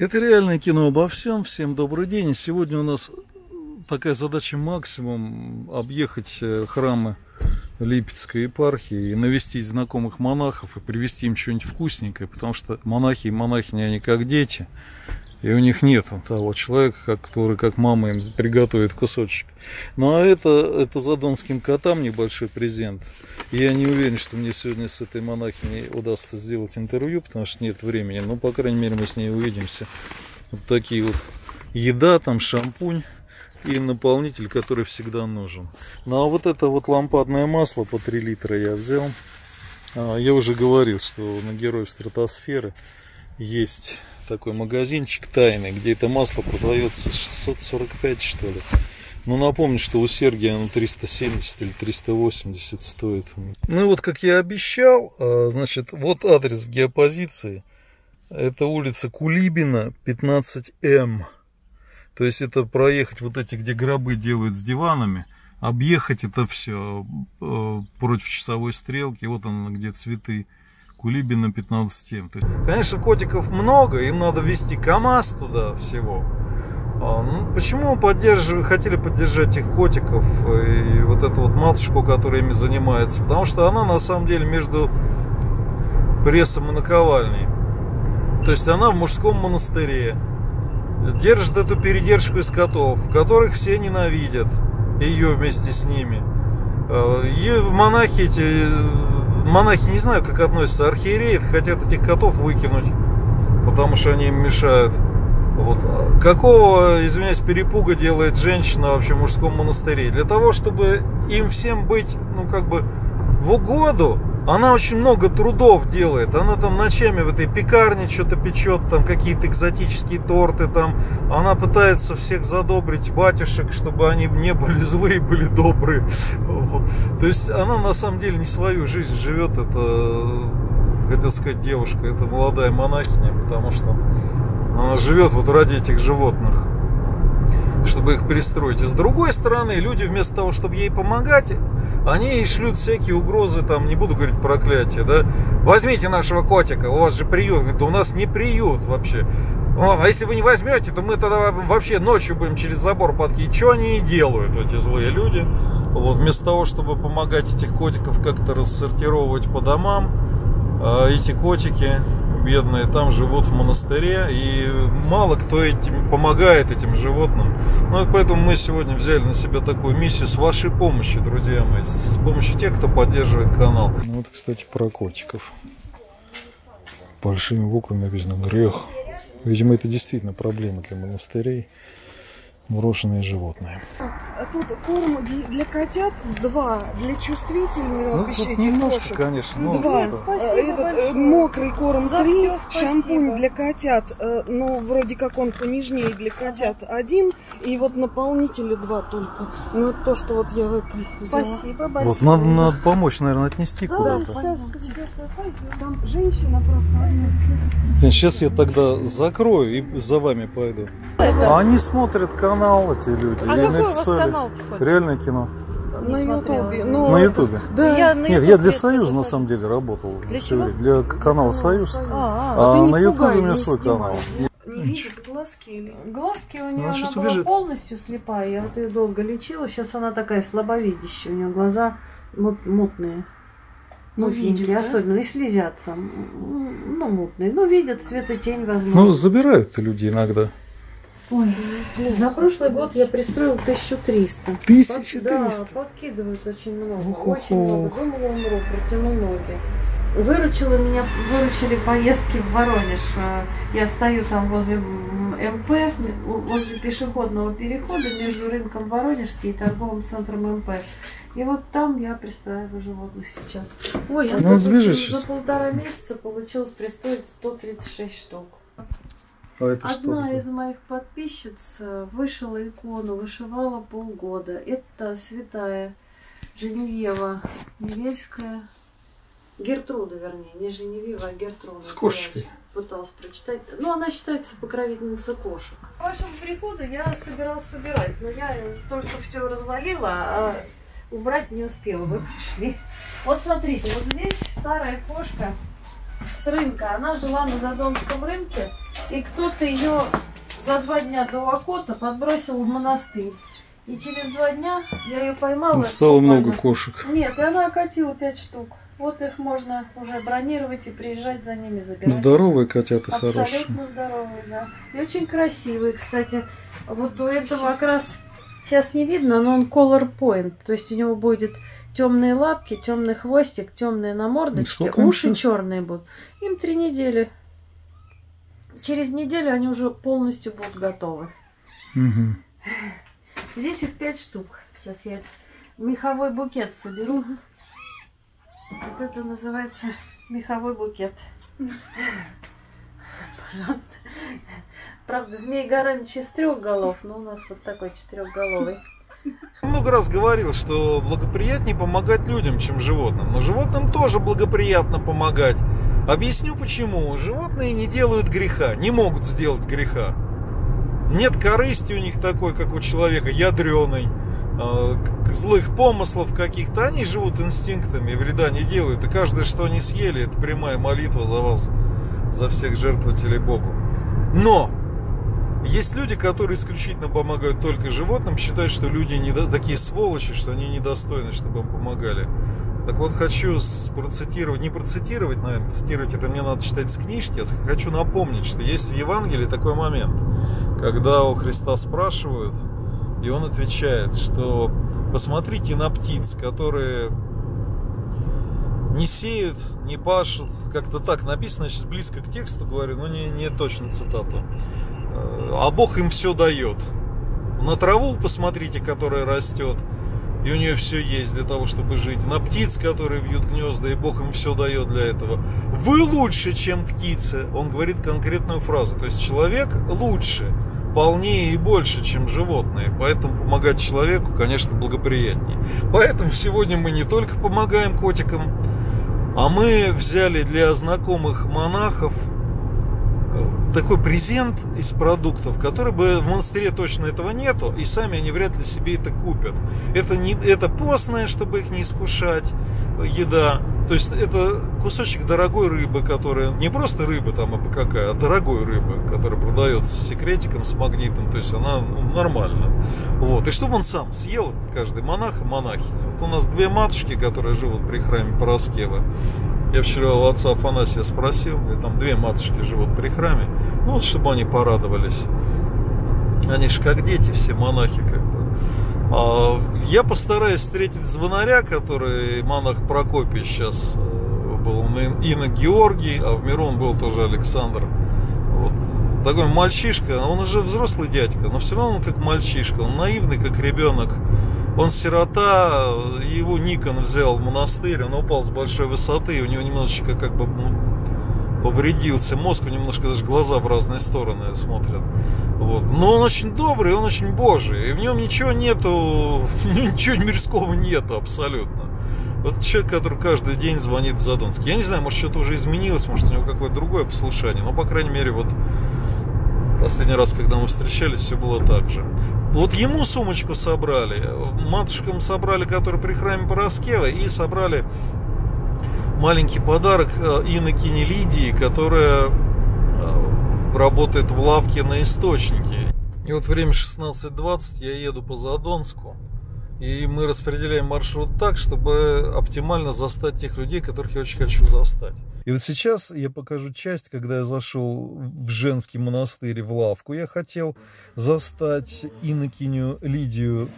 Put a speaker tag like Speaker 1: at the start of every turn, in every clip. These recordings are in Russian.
Speaker 1: Это реальное кино обо всем. Всем добрый день. Сегодня у нас такая задача максимум объехать э, храмы Липецкой епархии и навестить знакомых монахов и привезти им что-нибудь вкусненькое, потому что монахи и монахини, они как дети и у них нет того человека, который как мама им приготовит кусочек. Ну а это, это задонским котам небольшой презент. Я не уверен, что мне сегодня с этой монахиней удастся сделать интервью, потому что нет времени. Но, по крайней мере, мы с ней увидимся. Вот такие вот еда, там шампунь и наполнитель, который всегда нужен. Ну а вот это вот лампадное масло по 3 литра я взял. А, я уже говорил, что на Героев Стратосферы есть такой магазинчик тайный, где это масло продается 645 что ли. Ну, напомню, что у Сергия оно 370 или 380 стоит. Ну, вот как я обещал, а, значит, вот адрес в геопозиции. Это улица Кулибина, 15М. То есть это проехать вот эти, где гробы делают с диванами, объехать это все э, против часовой стрелки. Вот он, где цветы Кулибина 15 м Конечно, котиков много, им надо вести КАМАЗ туда всего. А, ну, почему поддерживали, хотели поддержать их котиков и вот эту вот матушку, которая ими занимается? Потому что она на самом деле между прессом и наковальней. То есть она в мужском монастыре. Держит эту передержку из котов, которых все ненавидят. Ее вместе с ними. А, и монахи эти монахи не знаю, как относятся. Архиереи хотят этих котов выкинуть, потому что они им мешают. Вот. Какого, извиняюсь, перепуга делает женщина вообще в мужском монастыре? Для того, чтобы им всем быть, ну, как бы, в угоду, она очень много трудов делает. Она там ночами в этой пекарне что-то печет, там какие-то экзотические торты там. Она пытается всех задобрить батюшек, чтобы они не были злые, были добрые. Вот. То есть она на самом деле не свою жизнь живет. Это, хотел сказать, девушка, это молодая монахиня, потому что она живет вот ради этих животных чтобы их перестроить. И с другой стороны, люди вместо того, чтобы ей помогать, они ей шлют всякие угрозы, там, не буду говорить проклятие, да, возьмите нашего котика, у вас же приют, говорит, да у нас не приют вообще. а если вы не возьмете, то мы тогда вообще ночью будем через забор подкидывать. Что они и делают, эти злые люди? Вот вместо того, чтобы помогать этих котиков как-то рассортировать по домам, а эти котики бедные там живут в монастыре, и мало кто этим помогает этим животным. Ну поэтому мы сегодня взяли на себя такую миссию с вашей помощью, друзья мои, с помощью тех, кто поддерживает канал. Ну вот, кстати, про котиков. Большими буквами написано «грех». Видимо, это действительно проблема для монастырей брошенные животные.
Speaker 2: А тут корм для котят два, для чувствительного ну, пищи
Speaker 1: немножко, кошек. конечно.
Speaker 2: Ну, два. Спасибо Этот, э, мокрый корм За три, шампунь для котят, э, но вроде как он понежнее для котят один, и вот наполнители два только. Ну то, что вот я в этом
Speaker 1: взяла. Спасибо большое. Вот надо, надо помочь, наверное, отнести да, куда-то.
Speaker 2: Там женщина просто.
Speaker 1: Сейчас я тогда закрою и за вами пойду. А они смотрят канал, эти люди. А
Speaker 3: я написали. Канал
Speaker 1: Реальное кино.
Speaker 2: На Ютубе.
Speaker 1: Ну, на Ютубе?
Speaker 2: Да. Я
Speaker 1: на Нет, я для Союза на самом деле работал. Для чего? Для канала Союз. А, а, а на Ютубе у меня свой канал.
Speaker 2: Не видит глазки или?
Speaker 3: Глазки у нее она, она была убежит. полностью слепая. Я вот ее долго лечила. Сейчас она такая слабовидящая. У нее глаза мутные. Ну, видят, да? особенно, и слезятся. Ну, мутные. Ну, видят свет и тень, возможно.
Speaker 1: Ну, забирают люди иногда.
Speaker 3: Ой, за прошлый год я пристроил 1300.
Speaker 1: 1300?
Speaker 3: Да, подкидывают очень много. Ух, очень много. Думала, умру, протяну ноги. Выручила меня, выручили поездки в Воронеж. Э, я стою там возле МП, возле пешеходного перехода между рынком Воронежский и торговым центром МП. И вот там я пристраиваю животных сейчас.
Speaker 1: Ой, я ну, за,
Speaker 3: за полтора месяца получилось пристроить 136 штук.
Speaker 1: А это
Speaker 3: Одна
Speaker 1: что
Speaker 3: из моих подписчиц э, вышила икону, вышивала полгода. Это святая Женевьева Невельская. Гертруда, вернее, не Женевьева, а Гертруда.
Speaker 1: С кошечкой.
Speaker 3: Пыталась прочитать. Ну, она считается покровительницей кошек. К вашему приходу я собиралась убирать, но я только все развалила, а убрать не успела. Вы пришли. Вот смотрите, вот здесь старая кошка с рынка. Она жила на Задонском рынке И кто-то ее за два дня до охоты подбросил в монастырь. И через два дня я ее поймала.
Speaker 1: Стало много кошек.
Speaker 3: Нет, и она окатила пять штук. Вот их можно уже бронировать и приезжать за ними забирать.
Speaker 1: Здоровые котята
Speaker 3: Абсолютно
Speaker 1: хорошие.
Speaker 3: Абсолютно здоровые, да. И очень красивые, кстати. Вот у этого как раз сейчас не видно, но он color point. То есть у него будет темные лапки, темный хвостик, темные намордочки, уши
Speaker 1: сейчас?
Speaker 3: черные будут. Им три недели. Через неделю они уже полностью будут готовы.
Speaker 1: Мгм.
Speaker 3: Здесь их пять штук. Сейчас я меховой букет соберу. Вот это называется меховой букет. Пожалуйста. Правда, Змей Горыныч из трех голов, но у нас вот такой четырехголовый.
Speaker 1: Много раз говорил, что благоприятнее помогать людям, чем животным. Но животным тоже благоприятно помогать. Объясню почему. Животные не делают греха, не могут сделать греха. Нет корысти у них такой, как у человека, ядреной, э, злых помыслов каких-то. Они живут инстинктами, вреда не делают. И каждое, что они съели, это прямая молитва за вас, за всех жертвователей Богу. Но есть люди, которые исключительно помогают только животным, считают, что люди не такие сволочи, что они недостойны, чтобы им помогали. Так вот, хочу процитировать, не процитировать, наверное, цитировать это мне надо читать с книжки, а хочу напомнить, что есть в Евангелии такой момент, когда у Христа спрашивают, и он отвечает, что посмотрите на птиц, которые не сеют, не пашут, как-то так написано, сейчас близко к тексту говорю, но не, не точно цитату. А Бог им все дает. На траву посмотрите, которая растет, и у нее все есть для того, чтобы жить. На птиц, которые вьют гнезда, и Бог им все дает для этого. Вы лучше, чем птицы. Он говорит конкретную фразу. То есть человек лучше, полнее и больше, чем животные. Поэтому помогать человеку, конечно, благоприятнее. Поэтому сегодня мы не только помогаем котикам, а мы взяли для знакомых монахов такой презент из продуктов, который бы в монастыре точно этого нету, и сами они вряд ли себе это купят. Это, не, это постное, чтобы их не искушать, еда. То есть это кусочек дорогой рыбы, которая не просто рыба там абы какая, а дорогой рыбы, которая продается с секретиком, с магнитом. То есть она ну, нормально. Вот. И чтобы он сам съел, каждый монах и монахиня. Вот у нас две матушки, которые живут при храме Пороскевы. Я вчера у отца Афанасия спросил, и там две матушки живут при храме. Ну вот, чтобы они порадовались. Они же как дети, все монахи как бы. А, я постараюсь встретить звонаря, который монах Прокопий сейчас э, был. Он Инна Георгий, а в миру он был тоже Александр. Вот. Такой мальчишка, он уже взрослый дядька, но все равно он как мальчишка, он наивный, как ребенок. Он сирота, его Никон взял в монастырь, он упал с большой высоты, у него немножечко как бы повредился мозг, немножко даже глаза в разные стороны смотрят. Вот. Но он очень добрый, он очень божий, и в нем ничего нету, ничего мирского нету абсолютно. Вот человек, который каждый день звонит в Задонск. Я не знаю, может что-то уже изменилось, может у него какое-то другое послушание, но по крайней мере вот Последний раз, когда мы встречались, все было так же. Вот ему сумочку собрали, матушкам собрали, которые при храме Пороскева, и собрали маленький подарок э, Иннокене Лидии, которая э, работает в лавке на источнике. И вот время 16.20, я еду по Задонску, и мы распределяем маршрут так, чтобы оптимально застать тех людей, которых я очень хочу застать. И вот сейчас я покажу часть, когда я зашел в женский монастырь в лавку. Я хотел застать инокиню Лидию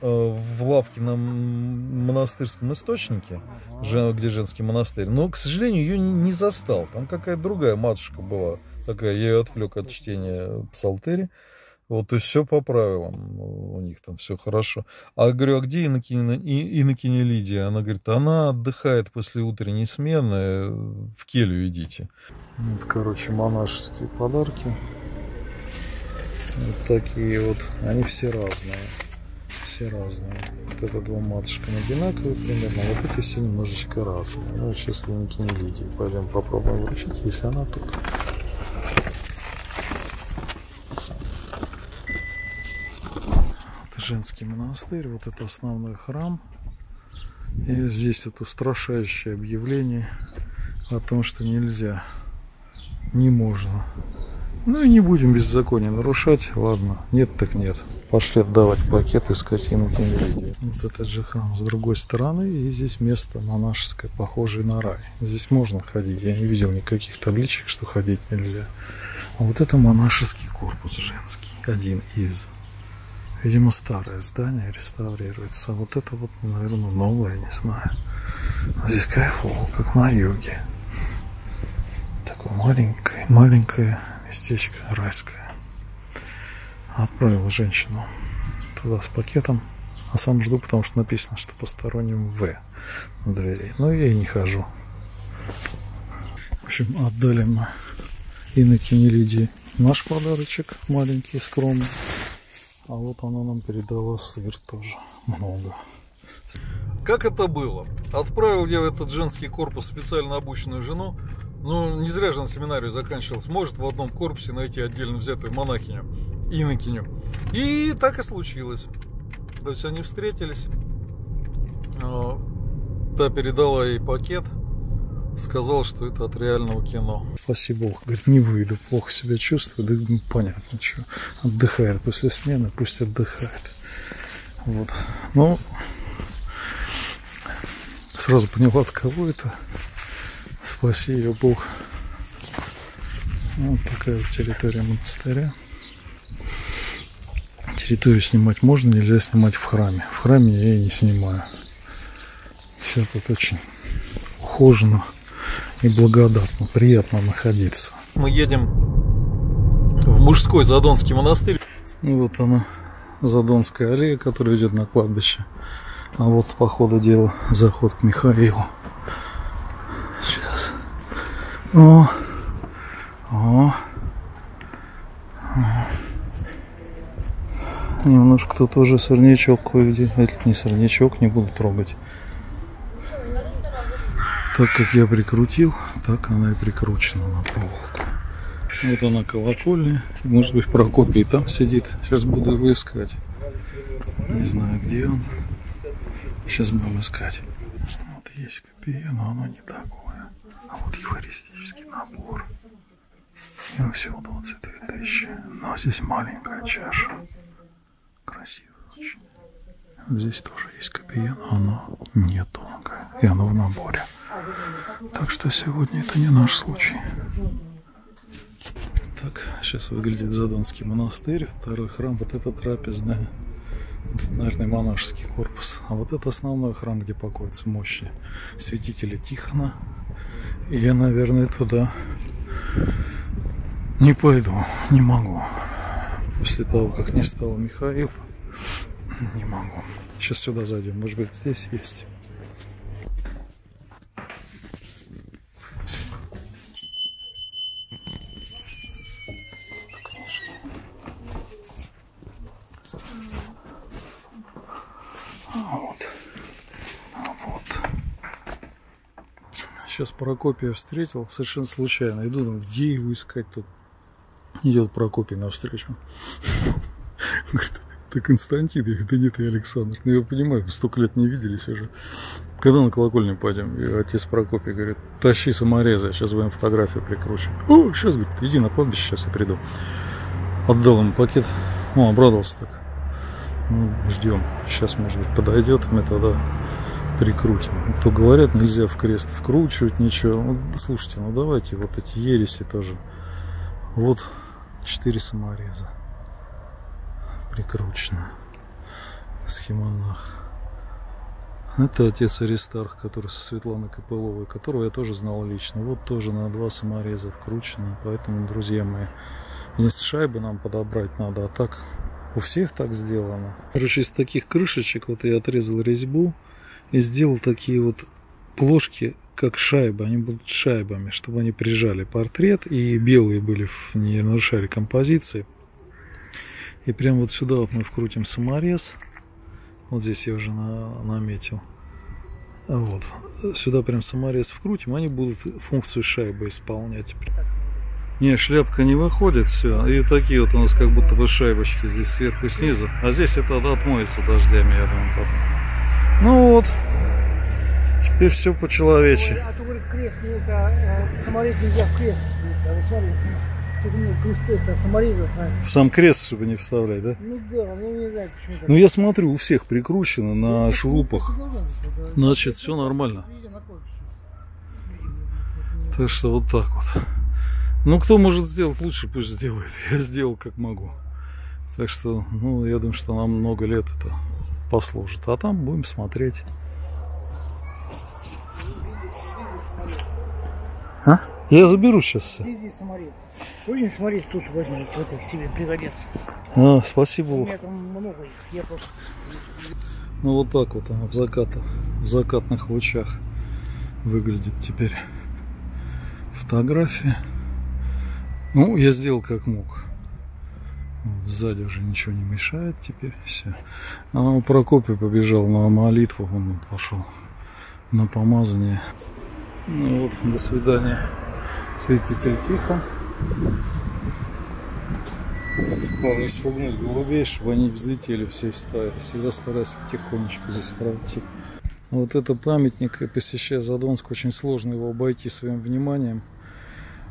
Speaker 1: э, в лавке на монастырском источнике, где женский монастырь. Но, к сожалению, ее не застал. Там какая-то другая матушка была. Такая, я ее отвлек от чтения псалтыри. Вот, то есть все по правилам, у них там все хорошо. А говорю, а где Иннокене, Иннокене Лидия? Она говорит, она отдыхает после утренней смены, э, в келью идите. Вот, короче, монашеские подарки. Вот такие вот, они все разные. Все разные. Вот это два матушка одинаковые примерно, а вот эти все немножечко разные. Ну, сейчас Иннокене Лидии. Пойдем попробуем вручить, если она тут. Женский монастырь, вот это основной храм. И здесь это устрашающее объявление о том, что нельзя, не можно Ну и не будем беззаконие нарушать. Ладно, нет так нет. Пошли отдавать пакеты скотину Вот этот же храм с другой стороны. И здесь место монашеское, похожее на рай. Здесь можно ходить. Я не видел никаких табличек, что ходить нельзя. А вот это монашеский корпус женский. Один из. Видимо, старое здание реставрируется. А вот это вот, наверное, новое, не знаю. Но здесь кайфово, как на юге. Такое маленькое, маленькое местечко райское отправил женщину туда с пакетом, а сам жду, потому что написано, что посторонним В на двери. Но я и не хожу. В общем, отдали мы Иннокене Лидии наш подарочек, маленький, скромный. А вот она нам передала сыр тоже много. Как это было? Отправил я в этот женский корпус специально обученную жену. Ну, не зря же на семинарию заканчивал. Сможет в одном корпусе найти отдельно взятую монахиню инокиню. И так и случилось. То есть они встретились. А, та передала ей пакет. Сказал, что это от реального кино. Спасибо Бог. Говорит, не выйду, плохо себя чувствую. Да ну, понятно, что. Отдыхает после смены, пусть отдыхает. Вот. Ну, сразу поняла, от кого это. Спаси ее Бог. Вот такая вот территория монастыря территорию снимать можно, нельзя снимать в храме. В храме я и не снимаю. Все тут очень ухожено и благодатно, приятно находиться. Мы едем в мужской Задонский монастырь. И вот она, Задонская аллея, которая идет на кладбище. А вот по ходу дела заход к Михаилу. Сейчас. О, о, о. Немножко тут уже сорнячок кое-где. Это не сорнячок, не буду трогать. Так как я прикрутил, так она и прикручена на проволоку. Вот она колокольня. Может быть Прокопий там сидит. Сейчас буду его искать. Не знаю где он. Сейчас будем искать. Вот есть копия, но оно не такое. А вот евхаристический набор. И всего 22 тысячи. Но здесь маленькая чаша красиво очень. Здесь тоже есть копия, но оно не тонкое. И оно в наборе. Так что сегодня это не наш случай. Так, сейчас выглядит Задонский монастырь, второй храм, вот это трапезная. Тут, наверное, монашеский корпус. А вот это основной храм, где покоятся мощи святителя Тихона. И я, наверное, туда не пойду, не могу. После того, как не стал Михаил, не могу. Сейчас сюда зайдем. Может быть, здесь есть. Вот. Вот. Сейчас Прокопия встретил совершенно случайно. Иду, думаю, где его искать тут? Идет Прокопий навстречу. Говорит, ты Константин? Я говорю, да нет, я Александр. Ну, я понимаю, столько лет не виделись уже. Когда на колокольню пойдем? И отец Прокопий говорит, тащи саморезы, сейчас будем фотографию прикручивать. О, сейчас, говорит, иди на кладбище, сейчас я приду. Отдал ему пакет. Ну, обрадовался так. Ну, ждем. Сейчас, может быть, подойдет, мы тогда прикрутим. То говорят, нельзя в крест вкручивать ничего. Ну, слушайте, ну давайте вот эти ереси тоже. Вот четыре самореза прикручено. Схемонах. Это отец Аристарх, который со Светланой Копыловой, которого я тоже знал лично. Вот тоже на два самореза вкручено. Поэтому, друзья мои, не с шайбы нам подобрать надо, а так у всех так сделано. Короче, из таких крышечек вот я отрезал резьбу и сделал такие вот плошки, как шайбы. Они будут шайбами, чтобы они прижали портрет и белые были, не нарушали композиции. И прям вот сюда вот мы вкрутим саморез. Вот здесь я уже на, наметил. Вот. Сюда прям саморез вкрутим, они будут функцию шайбы исполнять. Не, шляпка не выходит, все. И такие вот у нас как будто бы шайбочки здесь сверху и снизу. А здесь это отмоется дождями, я думаю, потом. Ну вот. Теперь все по-человечески. А то говорит крест, это саморез нельзя в крест.
Speaker 4: ну, саморезов, а.
Speaker 1: В сам крест, чтобы не вставлять, да?
Speaker 4: Ну да, ну не знаю, почему.
Speaker 1: Ну я смотрю, у всех прикручено на
Speaker 4: Ну,
Speaker 1: шурупах.
Speaker 4: это-
Speaker 1: Значит, все нормально. Так что вот так вот. Ну, кто может сделать лучше, пусть сделает. Я сделал как могу. Так что, ну, я думаю, что нам много лет это послужит. А там будем смотреть. А? Я заберу сейчас все.
Speaker 4: Будем смотреть, тоже возьму, вот их себе пригодится.
Speaker 1: А, спасибо.
Speaker 4: У меня там много их, я просто...
Speaker 1: Ну вот так вот она в закатах, в закатных лучах выглядит теперь фотография. Ну, я сделал как мог. Вот сзади уже ничего не мешает теперь. Все. А Прокопий побежал на молитву, он пошел на помазание. Ну вот, до свидания. Святитель тихо. Главное не спугнуть голубей, чтобы они взлетели всей стаи. Всегда стараюсь потихонечку здесь пройти. Вот это памятник, посещая Задонск, очень сложно его обойти своим вниманием.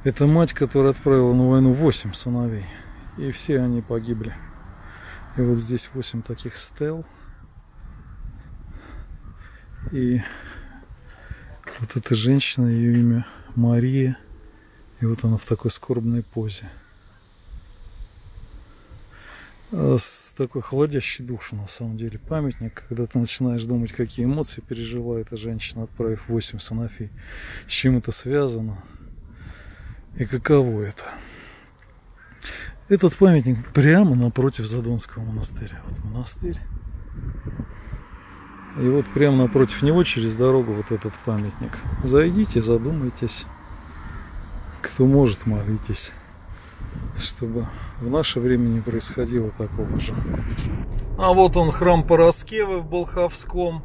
Speaker 1: Это мать, которая отправила на войну 8 сыновей. И все они погибли. И вот здесь 8 таких стел. И вот эта женщина, ее имя Мария. И вот она в такой скорбной позе. А, С такой холодящей душу, на самом деле, памятник, когда ты начинаешь думать, какие эмоции пережила эта женщина, отправив 8 сыновей, с чем это связано и каково это. Этот памятник прямо напротив Задонского монастыря. Вот монастырь. И вот прямо напротив него, через дорогу, вот этот памятник. Зайдите, задумайтесь. Кто может, молитесь. Чтобы в наше время не происходило такого же. А вот он, храм Пороскевы в Болховском.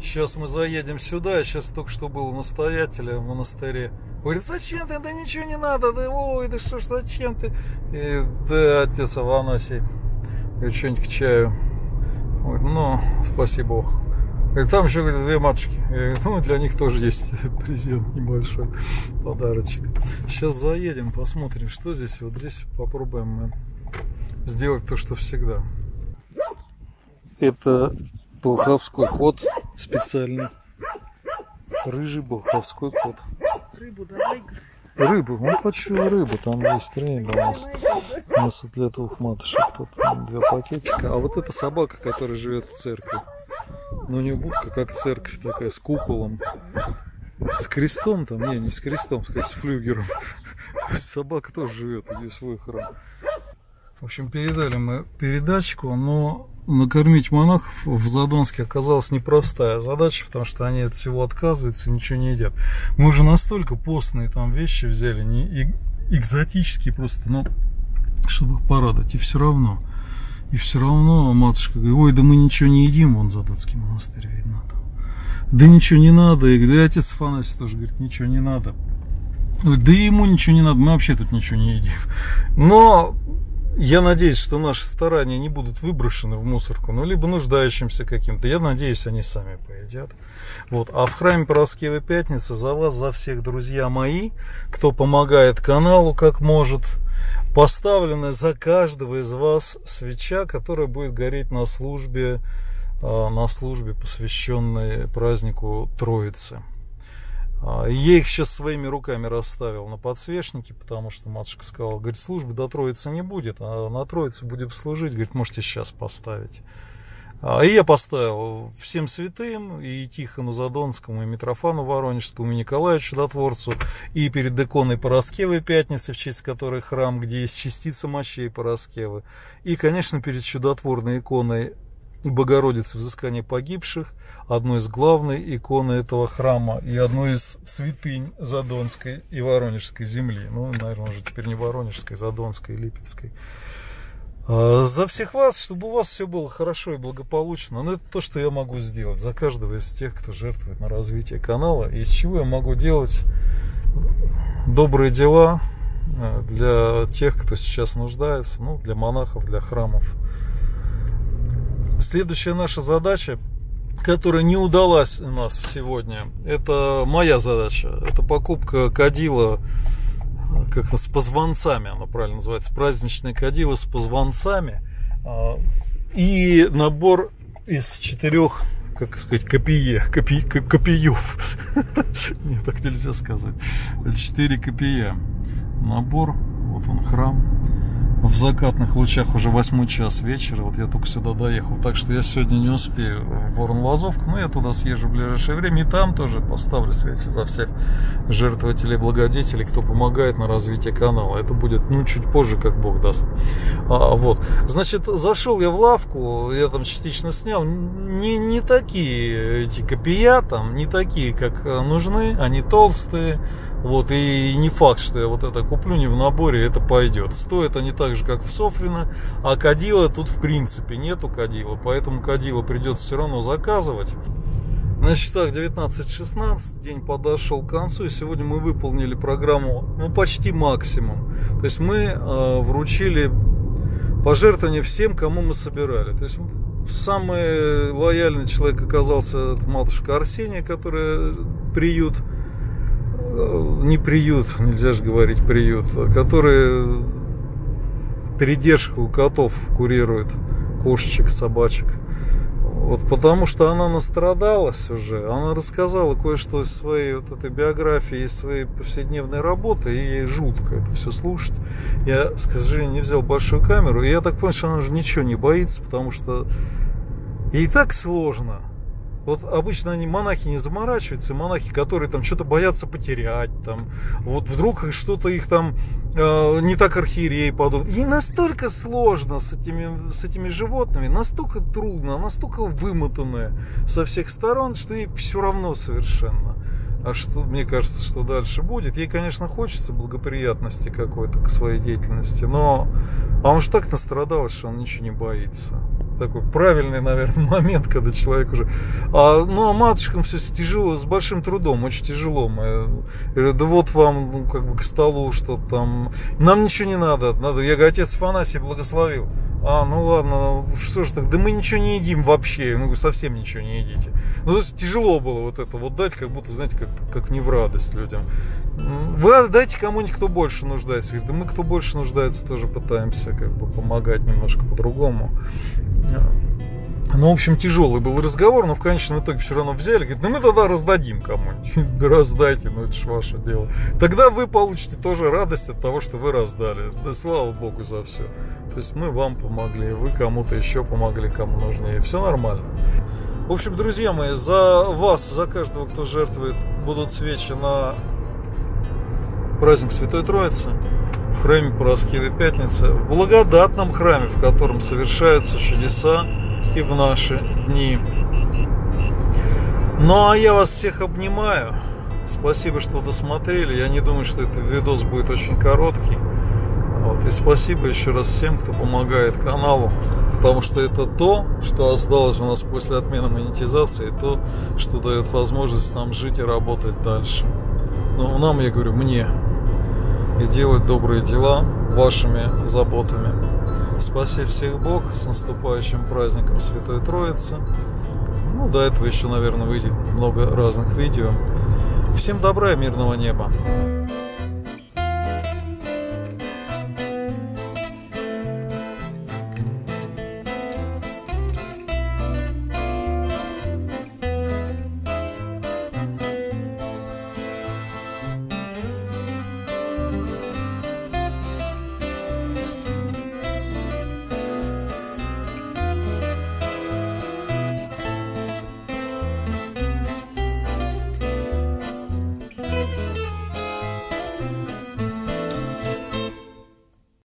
Speaker 1: Сейчас мы заедем сюда. Я сейчас только что был у настоятеля в монастыре. Говорит, зачем ты? Да ничего не надо. Да ой, да что ж, зачем ты? И, да, отец Аванасий. Говорит, что-нибудь к чаю. Говорит, ну, спасибо Бог. Говорит, там еще, говорит, две матушки. Я говорю, ну, для них тоже есть презент небольшой, подарочек. Сейчас заедем, посмотрим, что здесь. Вот здесь попробуем мы сделать то, что всегда. Это болховской кот специальный. Рыжий болховской кот.
Speaker 4: Рыбу давай.
Speaker 1: Рыбу, он почуял рыбу, там есть тренинг у нас. У нас вот для двух матушек тут два пакетика. А вот эта собака, которая живет в церкви. Ну, у нее будка как церковь такая, с куполом. С крестом там, не, не с крестом, сказать, с флюгером. То есть собака тоже живет, у нее свой храм. В общем, передали мы передачку, но накормить монахов в Задонске оказалась непростая задача, потому что они от всего отказываются, ничего не едят. Мы уже настолько постные там вещи взяли, не экзотические просто, но чтобы их порадовать. И все равно, и все равно матушка говорит, ой, да мы ничего не едим, вон Задонский монастырь видно. Да ничего не надо. И говорит, «Да отец Афанасий тоже говорит, ничего не надо. Да и ему ничего не надо, мы вообще тут ничего не едим. Но я надеюсь, что наши старания не будут выброшены в мусорку, ну, либо нуждающимся каким-то. Я надеюсь, они сами поедят. Вот. А в храме Пороскевой Пятницы за вас, за всех, друзья мои, кто помогает каналу как может, поставлена за каждого из вас свеча, которая будет гореть на службе, а, на службе, посвященной празднику Троицы. А, Я их сейчас своими руками расставил на подсвечнике, потому что матушка сказала, говорит, службы до Троицы не будет, а на Троицу будем служить, говорит, можете сейчас поставить. А, И я поставил всем святым, и Тихону Задонскому, и Митрофану Воронежскому, и Николаю Чудотворцу, и перед иконой Пороскевой Пятницы, в честь которой храм, где есть частица мощей Пороскевы, и, конечно, перед чудотворной иконой Богородицы взыскания погибших, одной из главной иконы этого храма и одной из святынь Задонской и Воронежской земли. Ну, наверное, уже теперь не Воронежской, Задонской, Липецкой. А, За всех вас, чтобы у вас все было хорошо и благополучно. Но это то, что я могу сделать за каждого из тех, кто жертвует на развитие канала. И из чего я могу делать добрые дела э, для тех, кто сейчас нуждается, ну, для монахов, для храмов. Следующая наша задача, которая не удалась у нас сегодня, это моя задача. Это покупка кадила как с позвонцами, оно правильно называется, праздничное кадило с позвонцами. А, и набор из четырех как сказать, копие, копи, копиев. Нет, так нельзя сказать. Четыре копия. Набор, вот он храм в закатных лучах уже восьмой час вечера. Вот я только сюда доехал. Так что я сегодня не успею в Ворон-Лазовку. Но я туда съезжу в ближайшее время. И там тоже поставлю свечи за всех жертвователей, благодетелей, кто помогает на развитие канала. Это будет, ну, чуть позже, как Бог даст. А, вот. Значит, зашел я в лавку, я там частично снял. Не, не такие эти копия там, не такие, как нужны. Они толстые. Вот, и не факт, что я вот это куплю, не в наборе, это пойдет. Стоят они так же, как в Софрино, а кадила тут в принципе нету кадила, поэтому кадила придется все равно заказывать. На часах 19.16, день подошел к концу, и сегодня мы выполнили программу ну, почти максимум. То есть мы э, вручили пожертвования всем, кому мы собирали. То есть самый лояльный человек оказался это матушка Арсения, которая приют Э, не приют, нельзя же говорить приют, который передержку котов курирует, кошечек, собачек. Вот потому что она настрадалась уже, она рассказала кое-что из своей вот этой биографии, из своей повседневной работы, и ей жутко это все слушать. Я, к сожалению, не взял большую камеру, и я так понял, что она уже ничего не боится, потому что ей так сложно, вот обычно они монахи не заморачиваются, монахи, которые там что-то боятся потерять, там, вот вдруг что-то их там э, не так архиерей подумал. И настолько сложно с этими, с этими животными, настолько трудно, настолько вымотанное со всех сторон, что ей все равно совершенно. А что, мне кажется, что дальше будет? Ей, конечно, хочется благоприятности какой-то к своей деятельности, но а он же так настрадалась, что он ничего не боится такой правильный, наверное, момент, когда человек уже... А, ну, а матушкам все тяжело, с большим трудом, очень тяжело. Мы... Да вот вам, ну, как бы к столу что-то там. Нам ничего не надо. надо. Я говорю, отец Фанасий благословил. А, ну ладно, что ж так, да мы ничего не едим вообще, ну совсем ничего не едите. Ну, то есть тяжело было вот это вот дать, как будто, знаете, как, как не в радость людям. Вы дайте кому-нибудь, кто больше нуждается. Да мы, кто больше нуждается, тоже пытаемся как бы помогать немножко по-другому. Ну, в общем, тяжелый был разговор, но в конечном итоге все равно взяли. Говорит, ну мы тогда раздадим кому-нибудь. Раздайте, ну это же ваше дело. Тогда вы получите тоже радость от того, что вы раздали. Да слава богу за все. То есть мы вам помогли, вы кому-то еще помогли, кому нужнее. Все нормально. В общем, друзья мои, за вас, за каждого, кто жертвует, будут свечи на праздник Святой Троицы в храме Пороскевой Пятницы, в благодатном храме, в котором совершаются чудеса и в наши дни. Ну а я вас всех обнимаю. Спасибо, что досмотрели. Я не думаю, что этот видос будет очень короткий. Вот. И спасибо еще раз всем, кто помогает каналу, потому что это то, что осталось у нас после отмены монетизации, то, что дает возможность нам жить и работать дальше. Ну, нам, я говорю, мне, и делать добрые дела вашими заботами. Спаси всех Бог с наступающим праздником Святой Троицы. Ну, до этого еще, наверное, выйдет много разных видео. Всем добра и мирного неба.